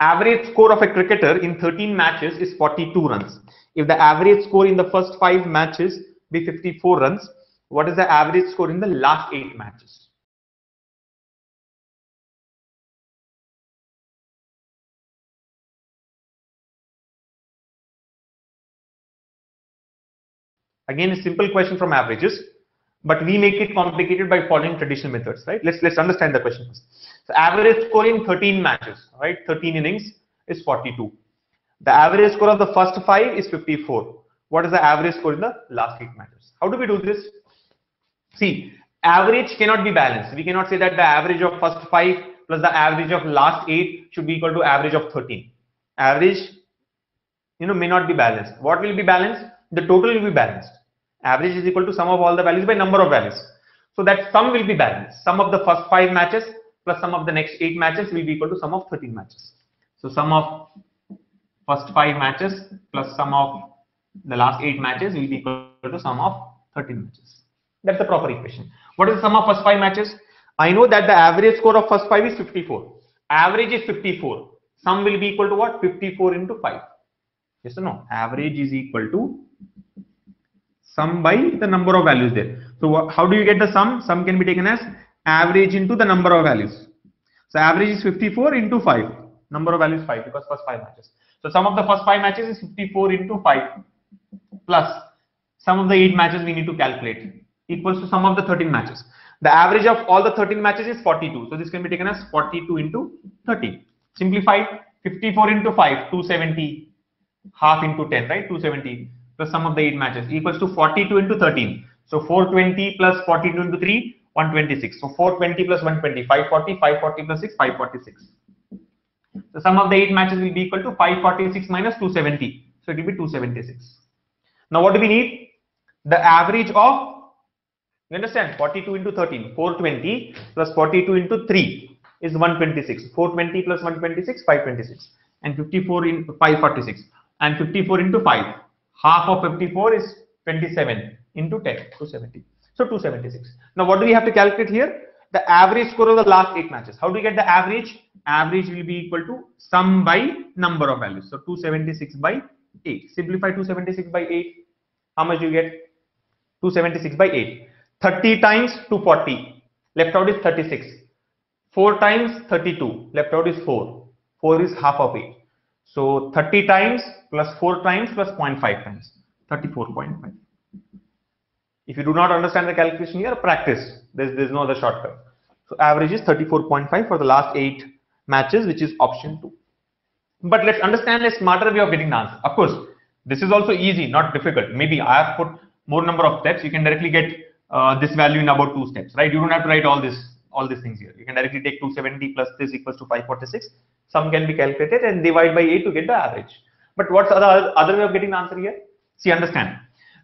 average score of a cricketer in 13 matches is 42 runs. If the average score in the first five matches be 54 runs, what is the average score in the last eight matches? Again, a simple question from averages, but we make it complicated by following traditional methods, right? Let's let's understand the question first. So average score in 13 matches, right? 13 innings is 42. The average score of the first five is 54. What is the average score in the last eight matches? How do we do this? See, average cannot be balanced. We cannot say that the average of first five plus the average of last eight should be equal to average of 13. Average, you know, may not be balanced. What will be balanced? The total will be balanced. Average is equal to sum of all the values by number of values. So that sum will be balanced. Sum of the first five matches plus sum of the next eight matches will be equal to sum of 13 matches. So sum of first five matches plus sum of the last eight matches will be equal to sum of 13 matches. That's the proper equation. What is the sum of first five matches? I know that the average score of first five is 54. Average is 54. Sum will be equal to what? 54 into 5. Yes or no? Average is equal to sum by the number of values there. So how do you get the sum? Sum can be taken as average into the number of values. So average is 54 into 5. Number of values 5 because first 5 matches. So sum of the first 5 matches is 54 into 5 plus sum of the 8 matches we need to calculate equals to sum of the 13 matches. The average of all the 13 matches is 42. So this can be taken as 42 into 30. Simplified 54 into 5, 270 half into 10, right? 270 plus sum of the 8 matches equals to 42 into 13. So 420 plus 42 into 3, 126. So 420 plus 120, 540, 540 plus 6, 546. The sum of the 8 matches will be equal to 546 minus 270. So it will be 276. Now what do we need? The average of, you understand, 42 into 13, 420 plus 42 into 3 is 126. 420 plus 126, 526. And 54 in 546. And 54 into 5. Half of 54 is 27 into 10, 270. So 276. Now what do we have to calculate here? The average score of the last 8 matches. How do we get the average? Average will be equal to sum by number of values. So 276 by 8. Simplify 276 by 8. How much do you get? 276 by 8. 30 times 240. Left out is 36. 4 times 32. Left out is 4. 4 is half of 8. So 30 times plus 4 times plus 0.5 times. 34.5. If you do not understand the calculation here, practice. There's, there's no other shortcut. So average is 34.5 for the last 8 matches, which is option 2. But let's understand a smarter way of getting the answer. Of course, this is also easy, not difficult. Maybe I have put more number of steps. You can directly get uh, this value in about two steps, right? You don't have to write all this, all these things here. You can directly take 270 plus this equals to 546. Sum can be calculated and divide by 8 to get the average. But what's the other, other way of getting the answer here? See, understand.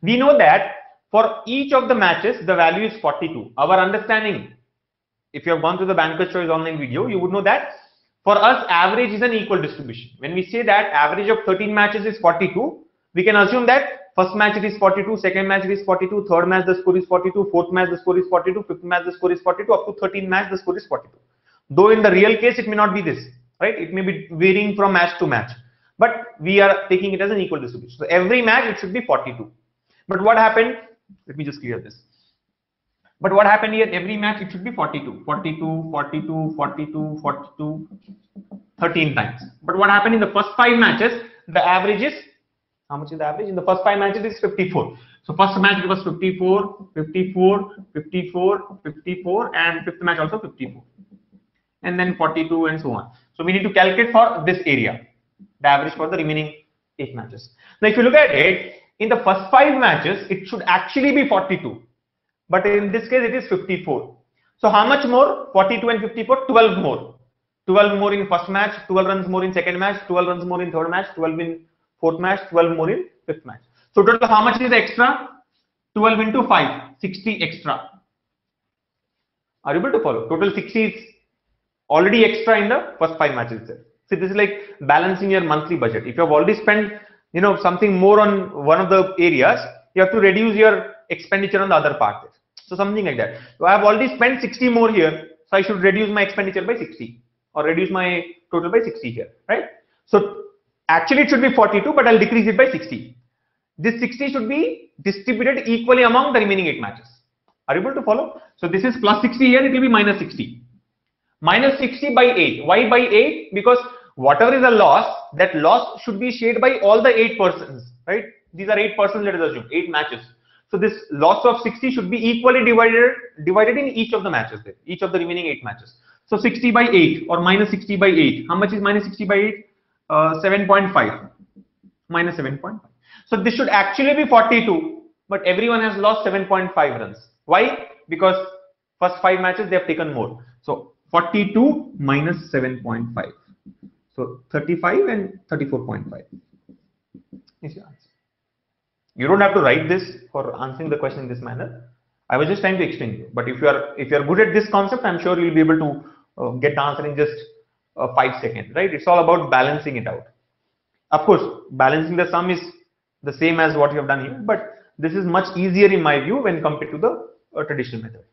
We know that for each of the matches, the value is 42. Our understanding, if you have gone through the Banker's Choice online video, you would know that for us, average is an equal distribution. When we say that average of 13 matches is 42, we can assume that first match it is 42, second match it is 42, third match the score is 42, fourth match the score is 42, fifth match the score is 42, up to 13 match the score is 42. Though in the real case, it may not be this, right? It may be varying from match to match, but we are taking it as an equal distribution. So every match it should be 42. But what happened? Let me just clear this. But what happened here? Every match it should be 42, 42, 42, 42, 42, 13 times. But what happened in the first five matches? The average is how much is the average? In the first five matches is 54. So first match it was 54, 54, 54, 54, and fifth match also 54, and then 42 and so on. So we need to calculate for this area, the average for the remaining eight matches. Now if you look at it, in the first five matches, it should actually be 42 but in this case it is 54. So how much more? 42 and 54, 12 more. 12 more in first match, 12 runs more in second match, 12 runs more in third match, 12 in fourth match, 12 more in fifth match. So total how much is the extra? 12 into 5, 60 extra. Are you able to follow? Total 60 is already extra in the first five matches. See, this is like balancing your monthly budget. If you have already spent, you know, something more on one of the areas, you have to reduce your expenditure on the other part. So something like that. So I have already spent 60 more here. So I should reduce my expenditure by 60 or reduce my total by 60 here, right? So actually it should be 42, but I'll decrease it by 60. This 60 should be distributed equally among the remaining eight matches. Are you able to follow? So this is plus 60 here, it will be minus 60. Minus 60 by 8. Why by 8? Because whatever is a loss, that loss should be shared by all the eight persons, right? These are eight persons, let us assume, eight matches. So this loss of 60 should be equally divided divided in each of the matches, there, each of the remaining eight matches. So 60 by 8 or minus 60 by 8. How much is minus 60 by 8? Uh, 7.5 minus 7.5. So this should actually be 42, but everyone has lost 7.5 runs. Why? Because first five matches they have taken more. So 42 minus 7.5. So 35 and 34.5 is your answer. You don't have to write this for answering the question in this manner. I was just trying to explain you. But if you are if you are good at this concept, I'm sure you'll be able to uh, get the answer in just uh, five seconds. Right? It's all about balancing it out. Of course, balancing the sum is the same as what you have done here, but this is much easier in my view when compared to the uh, traditional method.